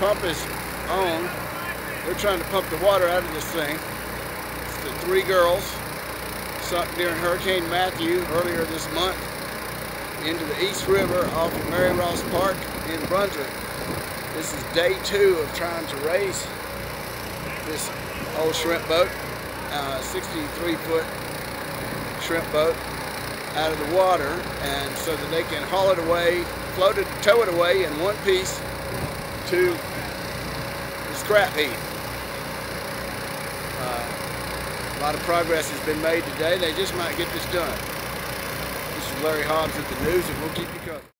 pump is on. They're trying to pump the water out of this thing. It's the three girls sunk during Hurricane Matthew earlier this month into the East River off of Mary Ross Park in Brunswick. This is day two of trying to raise this old shrimp boat, uh, 63 foot shrimp boat out of the water and so that they can haul it away, float it, tow it away in one piece to the scrap heap. Uh, a lot of progress has been made today. They just might get this done. This is Larry Hobbs with the news and we'll keep you covered.